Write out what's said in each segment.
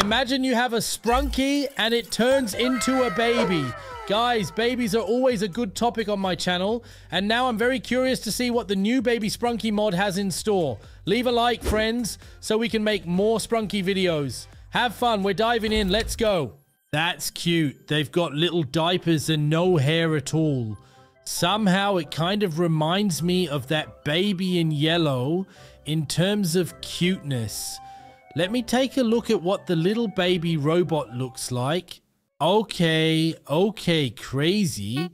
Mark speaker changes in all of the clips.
Speaker 1: Imagine you have a sprunky and it turns into a baby. Guys, babies are always a good topic on my channel, and now I'm very curious to see what the new Baby Sprunky mod has in store. Leave a like, friends, so we can make more Sprunky videos. Have fun, we're diving in, let's go. That's cute. They've got little diapers and no hair at all. Somehow it kind of reminds me of that baby in yellow in terms of cuteness. Let me take a look at what the little baby robot looks like. Okay, okay, crazy.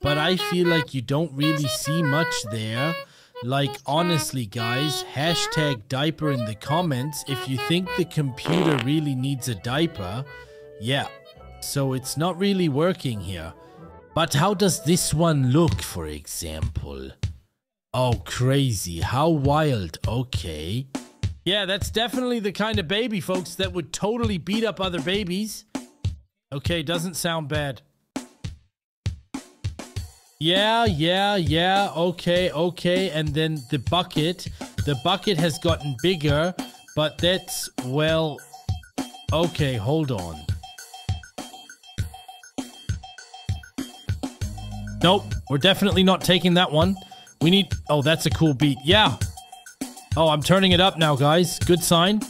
Speaker 1: But I feel like you don't really see much there. Like, honestly, guys, hashtag diaper in the comments if you think the computer really needs a diaper. Yeah, so it's not really working here. But how does this one look, for example? Oh, crazy. How wild. Okay. Yeah, that's definitely the kind of baby, folks, that would totally beat up other babies. Okay, doesn't sound bad. Yeah, yeah, yeah. Okay, okay. And then the bucket. The bucket has gotten bigger, but that's, well... Okay, hold on. Nope, we're definitely not taking that one. We need... Oh, that's a cool beat. Yeah. Oh, I'm turning it up now, guys. Good sign.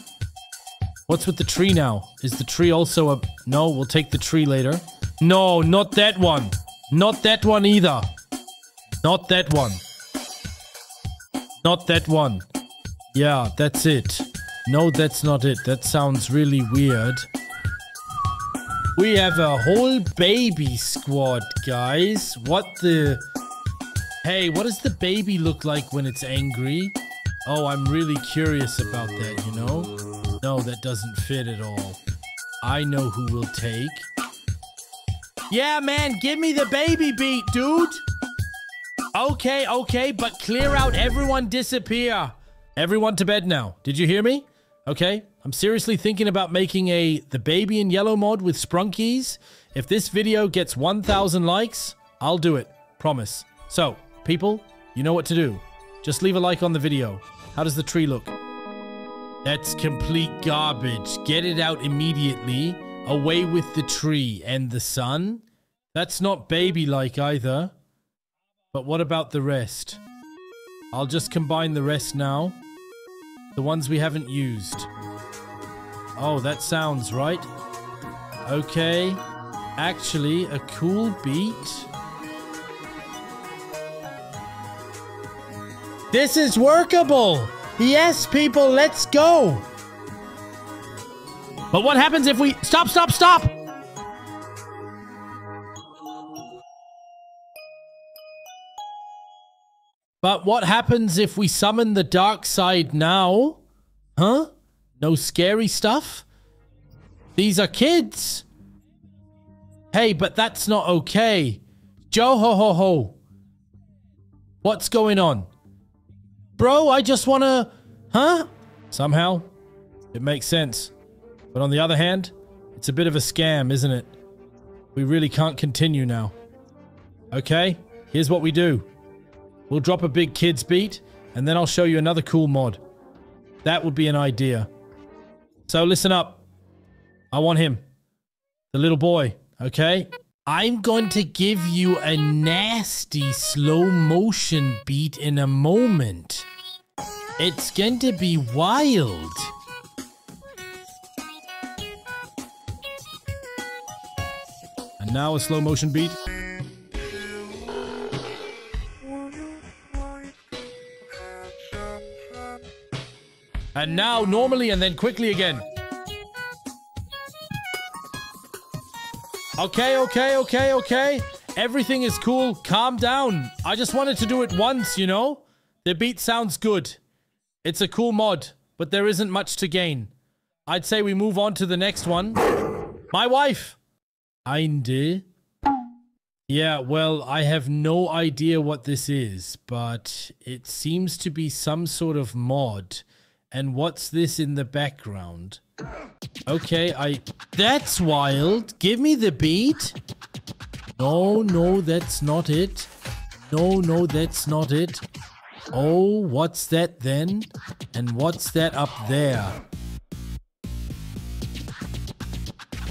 Speaker 1: What's with the tree now? Is the tree also a... No, we'll take the tree later. No, not that one. Not that one either. Not that one. Not that one. Yeah, that's it. No, that's not it. That sounds really weird. We have a whole baby squad, guys. What the... Hey, what does the baby look like when it's angry? Oh, I'm really curious about that, you know? No, that doesn't fit at all. I know who will take. Yeah, man, give me the baby beat, dude. Okay, okay, but clear out. Everyone disappear. Everyone to bed now. Did you hear me? Okay, I'm seriously thinking about making a The Baby in Yellow mod with Sprunkies. If this video gets 1,000 likes, I'll do it. Promise. So, people, you know what to do. Just leave a like on the video. How does the tree look? That's complete garbage. Get it out immediately. Away with the tree and the sun. That's not baby-like either. But what about the rest? I'll just combine the rest now. The ones we haven't used. Oh, that sounds right. Okay. Actually, a cool beat. This is workable! Yes, people, let's go! But what happens if we... Stop, stop, stop! But what happens if we summon the dark side now? Huh? No scary stuff? These are kids! Hey, but that's not okay. Joe ho ho ho. What's going on? Bro, I just wanna... Huh? Somehow, it makes sense. But on the other hand, it's a bit of a scam, isn't it? We really can't continue now. Okay, here's what we do. We'll drop a big kids beat, and then I'll show you another cool mod. That would be an idea. So listen up. I want him. The little boy, okay? I'm going to give you a nasty slow motion beat in a moment. It's going to be wild. And now a slow motion beat. And now normally and then quickly again. Okay, okay, okay, okay. Everything is cool. Calm down. I just wanted to do it once, you know? The beat sounds good. It's a cool mod, but there isn't much to gain. I'd say we move on to the next one. My wife! Einde. Yeah, well, I have no idea what this is, but it seems to be some sort of mod. And what's this in the background? Okay, I... That's wild! Give me the beat! No, no, that's not it. No, no, that's not it. Oh, what's that then? And what's that up there?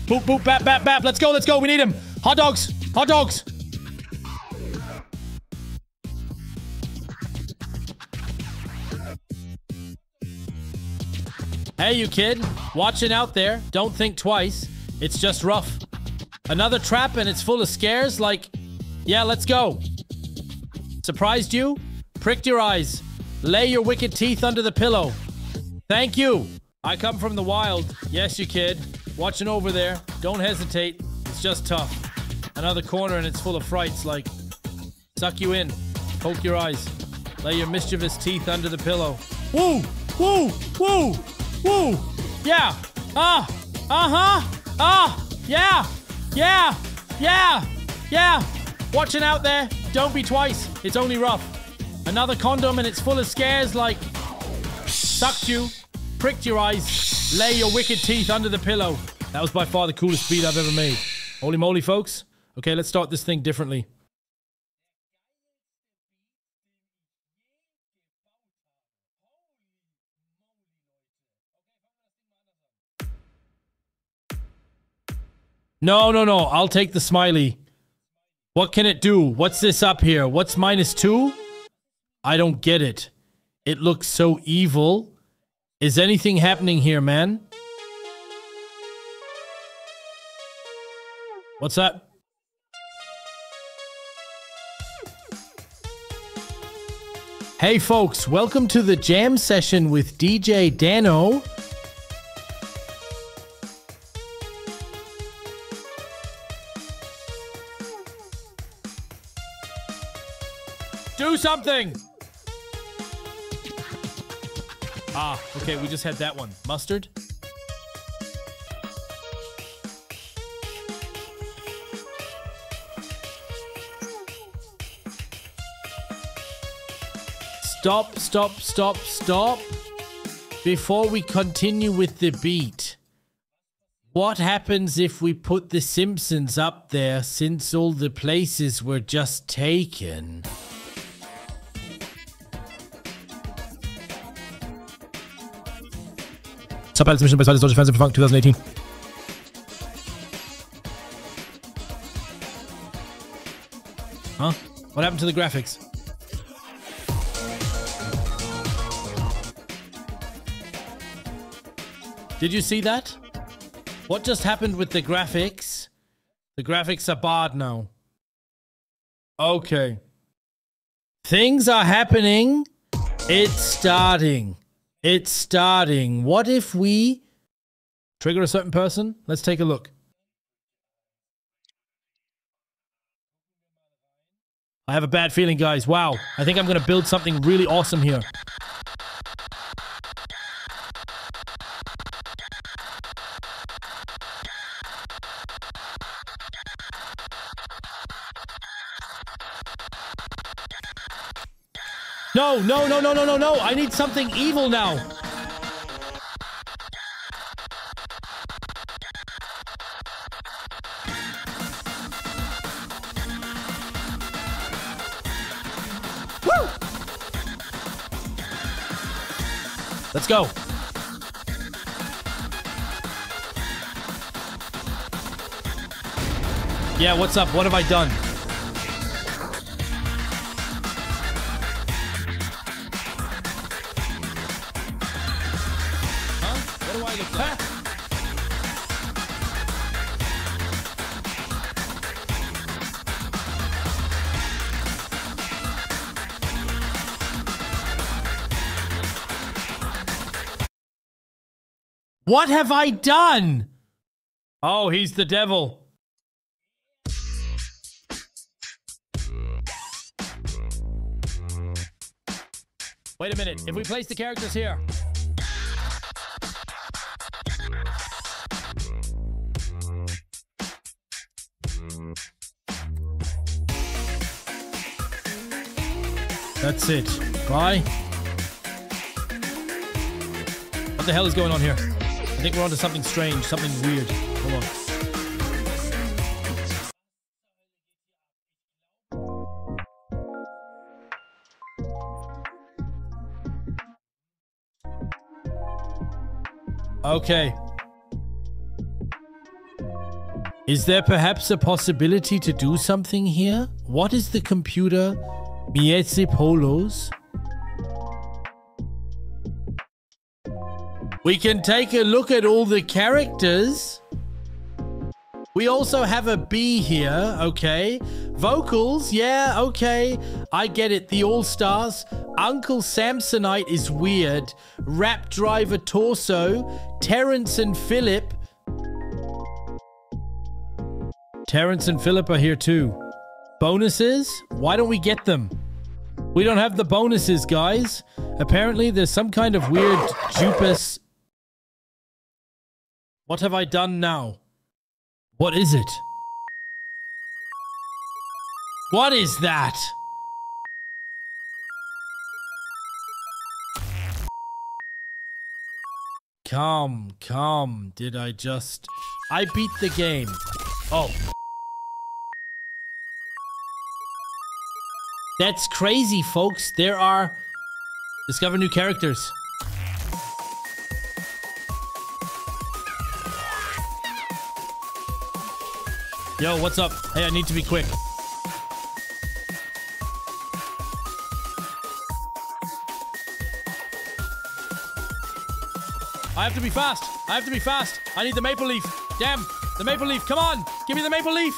Speaker 1: Boop, boop, bap, bap, bap. Let's go, let's go. We need him. Hot dogs. Hot dogs. Hey, you kid. Watching out there. Don't think twice. It's just rough. Another trap and it's full of scares. Like, yeah, let's go. Surprised you? Pricked your eyes. Lay your wicked teeth under the pillow. Thank you. I come from the wild. Yes, you kid. Watching over there. Don't hesitate. It's just tough. Another corner and it's full of frights like suck you in, poke your eyes, lay your mischievous teeth under the pillow. Woo! Woo! Woo! Woo! Yeah! Ah! Uh-huh! Ah! Yeah! Yeah! Yeah! Yeah! Watching out there. Don't be twice. It's only rough. Another condom and it's full of scares like sucked you, pricked your eyes, lay your wicked teeth under the pillow. That was by far the coolest beat I've ever made. Holy moly, folks. Okay, let's start this thing differently. No, no, no. I'll take the smiley. What can it do? What's this up here? What's minus two? I don't get it. It looks so evil. Is anything happening here, man? What's that? Hey folks, welcome to the jam session with DJ Dano. Something! Ah, okay, we just had that one. Mustard? Stop, stop, stop, stop. Before we continue with the beat. What happens if we put The Simpsons up there since all the places were just taken? By Funk 2018. Huh? What happened to the graphics? Did you see that? What just happened with the graphics? The graphics are bad now. Okay. Things are happening. It's starting. It's starting. What if we trigger a certain person? Let's take a look. I have a bad feeling, guys. Wow. I think I'm going to build something really awesome here. No, no, no, no, no, no, no. I need something evil now. Woo! Let's go. Yeah, what's up? What have I done? What have I done? Oh, he's the devil. Wait a minute. If we place the characters here. That's it. Bye. What the hell is going on here? I think we're onto something strange, something weird. Hold on. Okay. Is there perhaps a possibility to do something here? What is the computer Mieze Polos? We can take a look at all the characters. We also have a B here, okay. Vocals, yeah, okay. I get it. The All-Stars. Uncle Samsonite is weird. WebDriver Torso. Terrance and Phillip. Terrance and Phillip are here too. Bonuses? Why don't we get them? We don't have the bonuses, guys. Apparently, there's some kind of weird Jupus. What have I done now? What is it? What is that? Come, come. Did I just... I beat the game. Oh. That's crazy, folks. There are... Discover new characters. Yo, what's up? Hey, I need to be quick. I have to be fast. I have to be fast. I need the maple leaf. Damn. The maple leaf. Come on. Give me the maple leaf.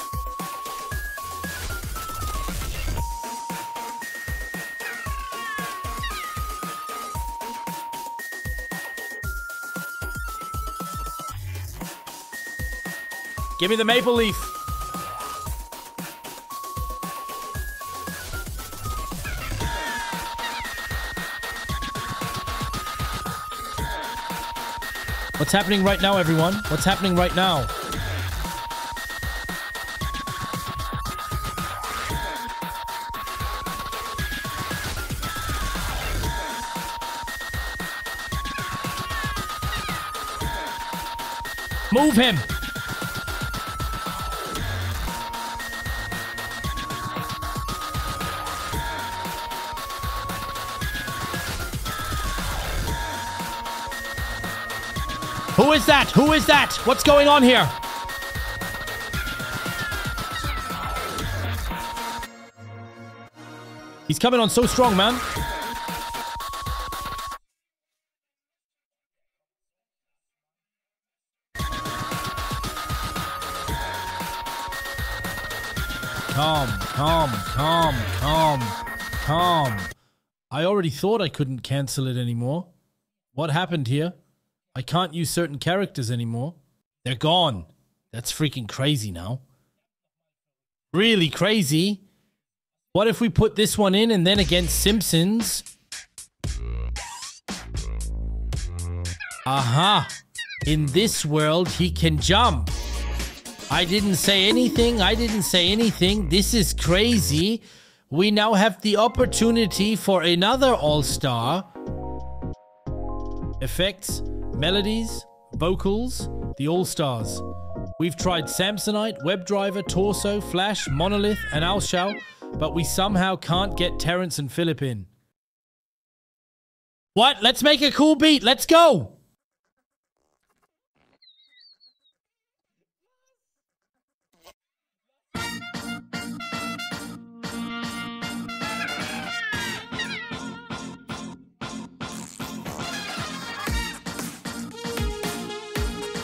Speaker 1: Give me the maple leaf. What's happening right now, everyone? What's happening right now? Move him! Who is that? Who is that? What's going on here? He's coming on so strong, man. Calm, calm, calm, calm, calm. I already thought I couldn't cancel it anymore. What happened here? I can't use certain characters anymore. They're gone. That's freaking crazy now. Really crazy. What if we put this one in and then against Simpsons? Aha. In this world, he can jump. I didn't say anything. I didn't say anything. This is crazy. We now have the opportunity for another All-Star. Effects, melodies, vocals, the All-Stars. We've tried Samsonite, WebDriver, Torso, Flash, Monolith, and Alshao, but we somehow can't get Terrance and Phillip in. What? Let's make a cool beat. Let's go!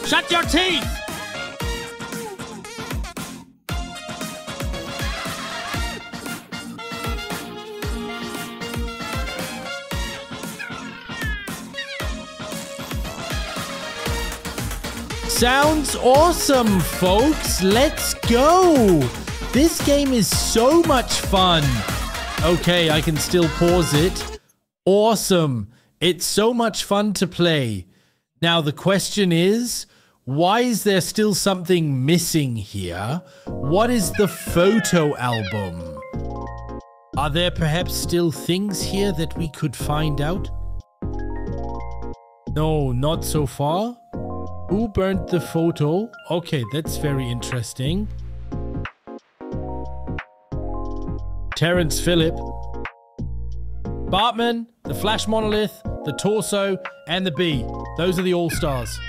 Speaker 1: Shut your teeth! Sounds awesome, folks. Let's go. This game is so much fun. Okay, I can still pause it. Awesome. It's so much fun to play. Now, the question is, why is there still something missing here? What is the photo album? Are there perhaps still things here that we could find out? No, not so far. Who burnt the photo? Okay, that's very interesting. Terrance Phillip. Bartman, the Flash Monolith, the Torso, and the B. Those are the All-Stars.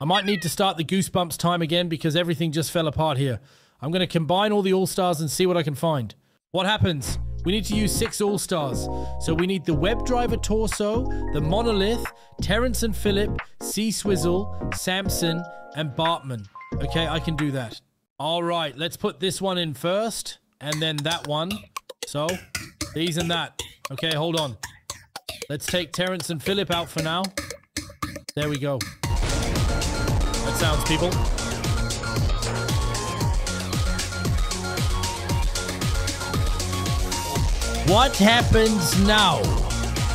Speaker 1: I might need to start the Goosebumps time again because everything just fell apart here. I'm going to combine all the All-Stars and see what I can find. What happens? We need to use six All-Stars. So we need the WebDriver Torso, the Monolith, Terrance and Phillip, C-Swizzle, Samson, and Bartman. Okay, I can do that. All right, let's put this one in first, and then that one. So, these and that. Okay, hold on. Let's take Terrance and Phillip out for now. There we go. That sounds, people. What happens now?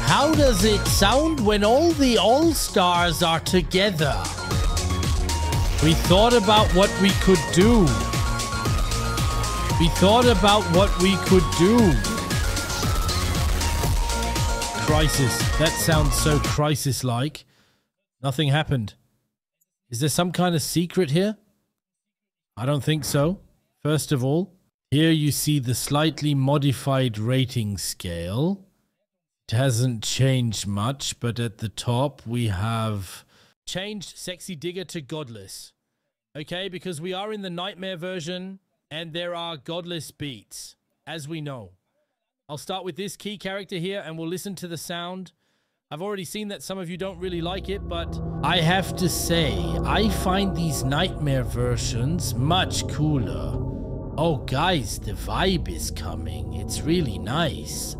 Speaker 1: How does it sound when all the All-Stars are together? We thought about what we could do. We thought about what we could do. Crisis. That sounds so crisis-like. Nothing happened. Is there some kind of secret here? I don't think so. First of all, here you see the slightly modified rating scale. It hasn't changed much, but at the top we have changed Sexy Digger to Godless. Okay, because we are in the Nightmare version and there are Godless beats, as we know. I'll start with this key character here and we'll listen to the sound. I've already seen that some of you don't really like it, but I have to say, I find these Nightmare versions much cooler. Oh, guys, the vibe is coming. It's really nice.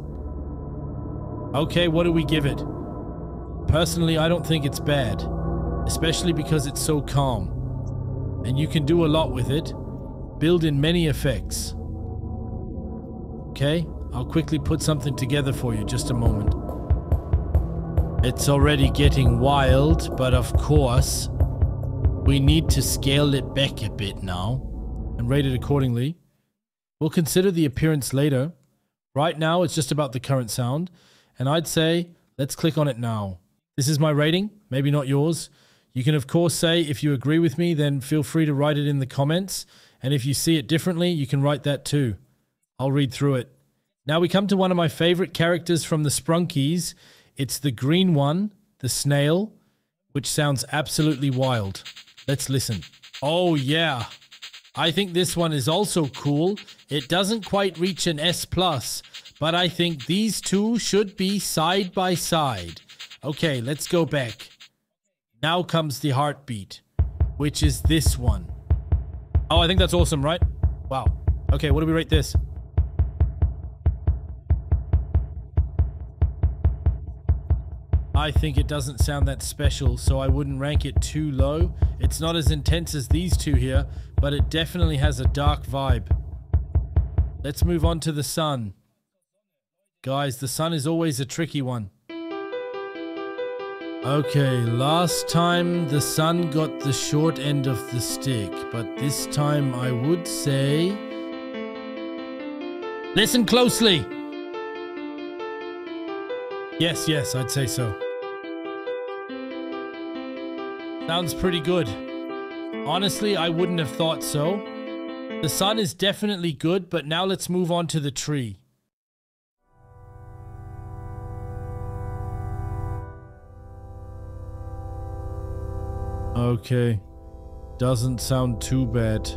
Speaker 1: Okay, what do we give it? Personally, I don't think it's bad. Especially because it's so calm. And you can do a lot with it. Build in many effects. Okay, I'll quickly put something together for you. Just a moment. It's already getting wild, but of course, we need to scale it back a bit now and rate it accordingly. We'll consider the appearance later. Right now, it's just about the current sound, and I'd say let's click on it now. This is my rating, maybe not yours. You can, of course, say if you agree with me, then feel free to write it in the comments. And if you see it differently, you can write that too. I'll read through it. Now we come to one of my favorite characters from the Sprunkies. It's the green one, the snail, which sounds absolutely wild. Let's listen. Oh, yeah. I think this one is also cool. It doesn't quite reach an S+, plus, but I think these two should be side by side. Okay, let's go back. Now comes the heartbeat, which is this one. Oh, I think that's awesome, right? Wow. Okay, what do we rate this? I think it doesn't sound that special, so I wouldn't rank it too low. It's not as intense as these two here, but it definitely has a dark vibe. Let's move on to the sun. Guys, the sun is always a tricky one. Okay, last time the sun got the short end of the stick, but this time I would say... Listen closely! Yes, yes, I'd say so. Sounds pretty good. Honestly, I wouldn't have thought so. The sun is definitely good, but now let's move on to the tree. Okay. Doesn't sound too bad.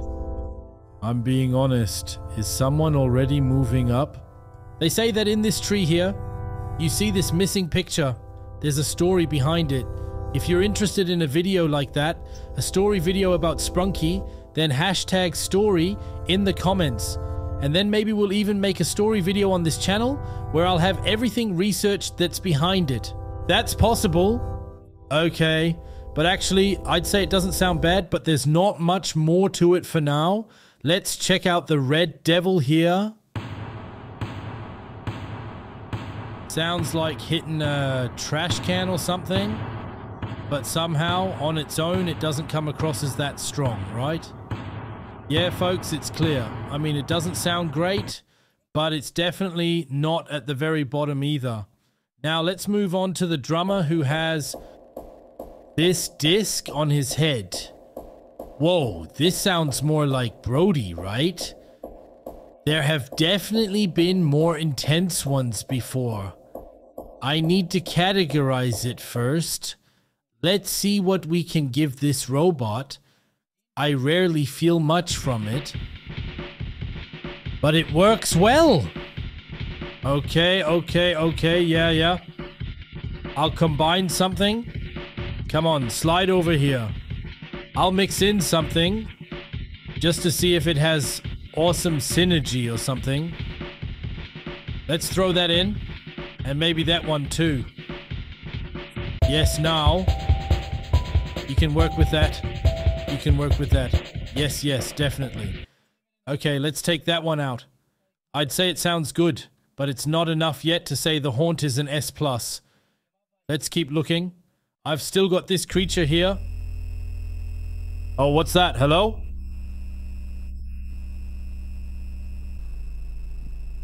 Speaker 1: I'm being honest. Is someone already moving up? They say that in this tree here, you see this missing picture. There's a story behind it. If you're interested in a video like that, a story video about Sprunky, then hashtag story in the comments. And then maybe we'll even make a story video on this channel where I'll have everything researched that's behind it. That's possible. Okay. But actually, I'd say it doesn't sound bad, but there's not much more to it for now. Let's check out the Red Devil here. Sounds like hitting a trash can or something but somehow on its own it doesn't come across as that strong, right? Yeah, folks, it's clear. I mean, it doesn't sound great, but it's definitely not at the very bottom either. Now, let's move on to the drummer who has this disc on his head. Whoa, this sounds more like Brody, right? There have definitely been more intense ones before. I need to categorize it first. Let's see what we can give this robot. I rarely feel much from it. But it works well. Okay, okay, okay, yeah, yeah. I'll combine something. Come on, slide over here. I'll mix in something just to see if it has awesome synergy or something. Let's throw that in. And maybe that one too. Yes, now. You can work with that. You can work with that. Yes, yes, definitely. Okay, let's take that one out. I'd say it sounds good, but it's not enough yet to say the haunt is an S+. plus. Let's keep looking. I've still got this creature here. Oh, what's that? Hello?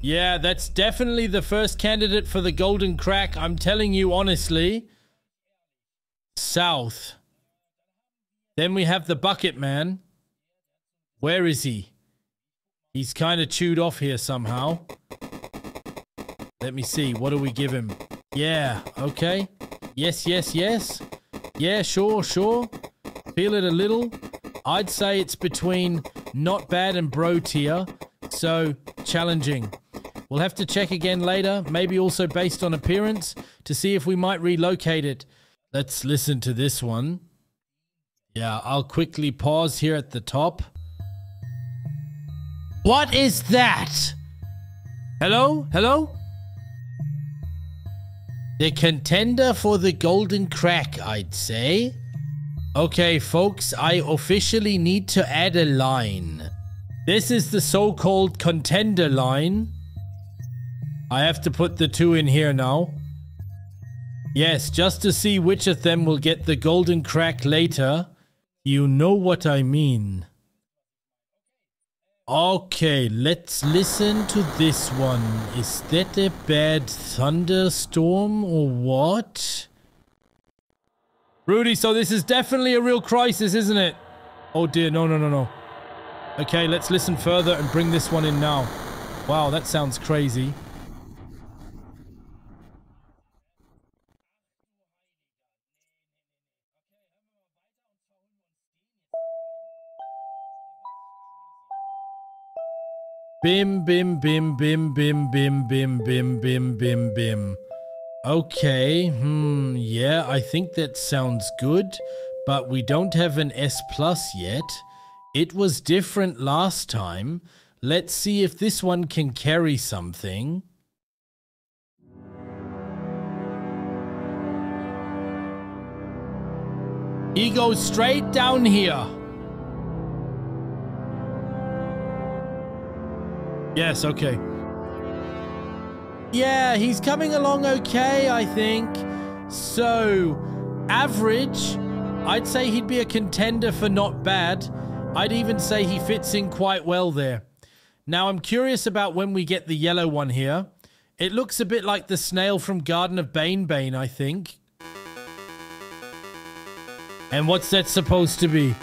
Speaker 1: Yeah, that's definitely the first candidate for the golden crack. I'm telling you honestly. South. Then we have the bucket man. Where is he? He's kind of chewed off here somehow. Let me see. What do we give him? Yeah, okay. Yes, yes, yes. Yeah, sure, sure. Feel it a little. I'd say it's between not bad and bro tier. So, challenging. We'll have to check again later, maybe also based on appearance, to see if we might relocate it. Let's listen to this one. Yeah, I'll quickly pause here at the top. What is that? Hello? Hello? The contender for the golden crack, I'd say. Okay, folks, I officially need to add a line. This is the so-called contender line. I have to put the two in here now. Yes, just to see which of them will get the golden crack later. You know what I mean. Okay, let's listen to this one. Is that a bad thunderstorm or what? Rudy, so this is definitely a real crisis, isn't it? Oh dear, no, no, no, no. Okay, let's listen further and bring this one in now. Wow, that sounds crazy. Bim, bim, bim, bim, bim, bim, bim, bim, bim, bim, bim. Okay, hmm, yeah, I think that sounds good, but we don't have an S plus yet. It was different last time. Let's see if this one can carry something. He goes straight down here. Yes, okay. Yeah, he's coming along okay, I think. So, average, I'd say he'd be a contender for not bad. I'd even say he fits in quite well there. Now, I'm curious about when we get the yellow one here. It looks a bit like the snail from Garden of Banban, I think. And what's that supposed to be?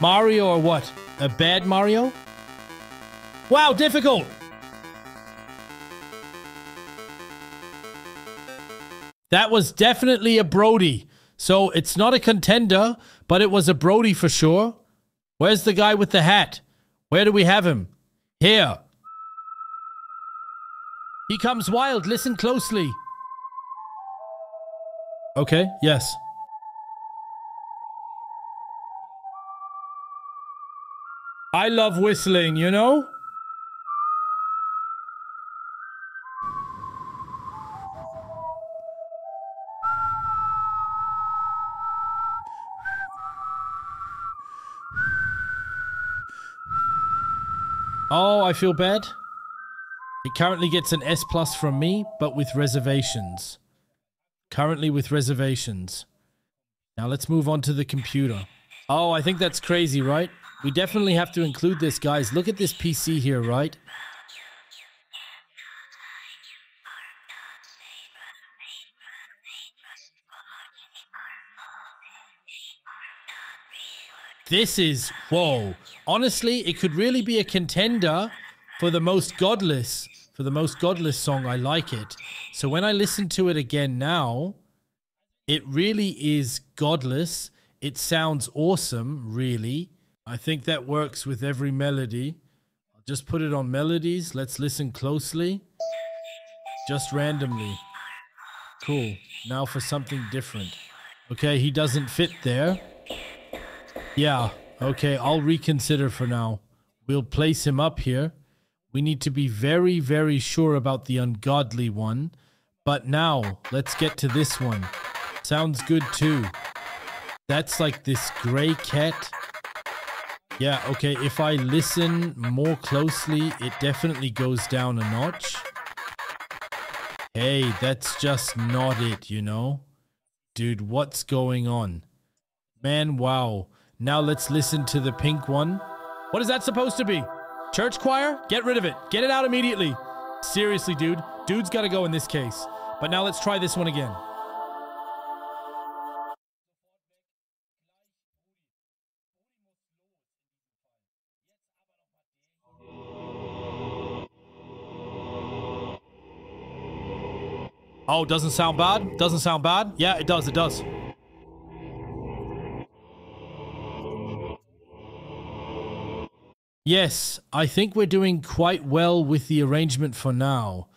Speaker 1: Mario or what? A bad Mario? Wow, difficult! That was definitely a Brody. So it's not a contender, but it was a Brody for sure. Where's the guy with the hat? Where do we have him? Here. He comes wild. Listen closely. Okay, yes. I love whistling, you know? Oh, I feel bad. It currently gets an S plus from me, but with reservations. Currently with reservations. Now let's move on to the computer. Oh, I think that's crazy, right? We definitely have to include this, guys. Look at this PC here, right? This is, whoa. Honestly, it could really be a contender for the most godless, for the most godless song. I like it. So when I listen to it again now, It really is godless. It sounds awesome, really. I think that works with every melody. I'll just put it on melodies. Let's listen closely. Just randomly. Cool. Now for something different. Okay, he doesn't fit there. Yeah, okay, I'll reconsider for now. We'll place him up here. We need to be very, very sure about the ungodly one. But now, let's get to this one. Sounds good too. That's like this gray cat. Yeah, okay, if I listen more closely, it definitely goes down a notch. Hey, that's just not it, you know? Dude, what's going on? Man, wow. Now let's listen to the pink one. What is that supposed to be? Church choir? Get rid of it. Get it out immediately. Seriously, dude. Dude's got to go in this case. But now let's try this one again. Oh, doesn't sound bad? Doesn't sound bad? Yeah, it does, it does. Yes, I think we're doing quite well with the arrangement for now.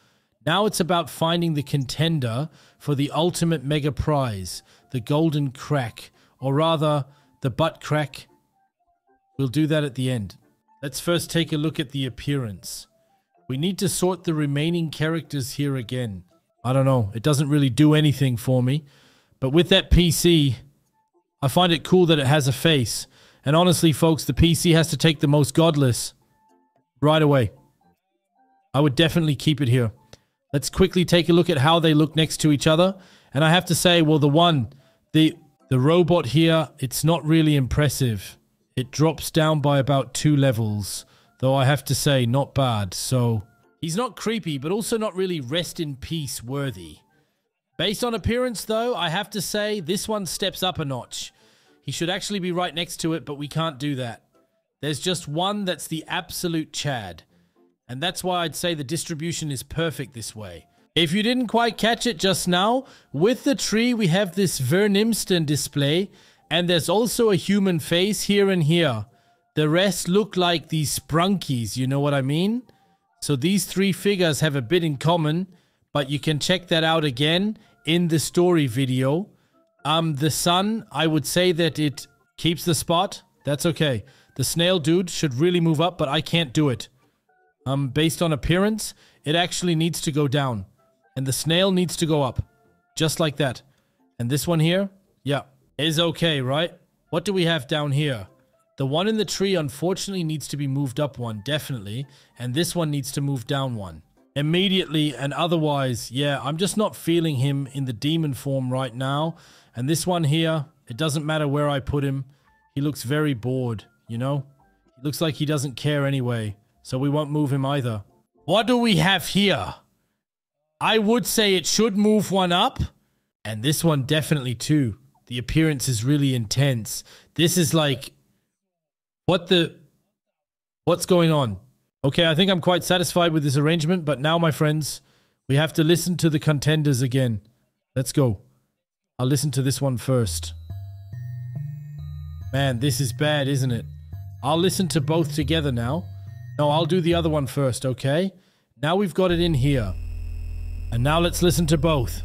Speaker 1: Now it's about finding the contender for the ultimate mega prize, the golden crack, or rather, the butt crack. We'll do that at the end. Let's first take a look at the appearance. We need to sort the remaining characters here again. I don't know. It doesn't really do anything for me. But with that PC, I find it cool that it has a face. And honestly, folks, the PC has to take the most godless right away. I would definitely keep it here. Let's quickly take a look at how they look next to each other. And I have to say, well, the one, the the robot here, it's not really impressive. It drops down by about two levels. Though I have to say, not bad. So He's not creepy, but also not really rest in peace worthy. Based on appearance, though, I have to say this one steps up a notch. He should actually be right next to it, but we can't do that. There's just one that's the absolute Chad. And that's why I'd say the distribution is perfect this way. If you didn't quite catch it just now, with the tree we have this Vernimsten display, and there's also a human face here and here. The rest look like these sprunkies, you know what I mean? So these three figures have a bit in common, but you can check that out again in the story video. Um, the sun, I would say that it keeps the spot. That's okay. The snail dude should really move up, but I can't do it. Um, based on appearance, it actually needs to go down. And the snail needs to go up. Just like that. And this one here, yeah, is okay, right? What do we have down here? The one in the tree unfortunately needs to be moved up one, definitely. And this one needs to move down one. Immediately and otherwise, yeah, I'm just not feeling him in the demon form right now. And this one here, it doesn't matter where I put him. He looks very bored, you know? He looks like he doesn't care anyway. So we won't move him either. What do we have here? I would say it should move one up. And this one definitely too. The appearance is really intense. This is like what the... What's going on? Okay, I think I'm quite satisfied with this arrangement, but now, my friends, we have to listen to the contenders again. Let's go. I'll listen to this one first. Man, this is bad, isn't it? I'll listen to both together now. No, I'll do the other one first, okay? Now we've got it in here. And now let's listen to both.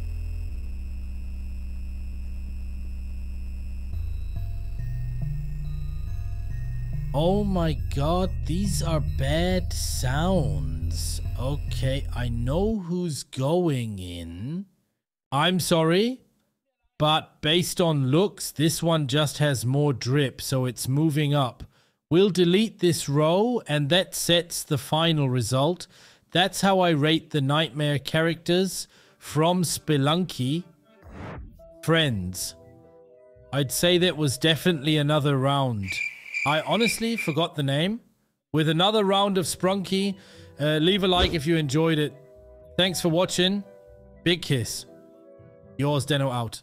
Speaker 1: Oh my god, these are bad sounds. Okay, I know who's going in. I'm sorry, but based on looks, this one just has more drip, so it's moving up. We'll delete this row, and that sets the final result. That's how I rate the Nightmare characters from Sprunky. Friends. I'd say that was definitely another round. I honestly forgot the name. With another round of Sprunky, uh, leave a like if you enjoyed it. Thanks for watching. Big kiss. Yours, Deno, out.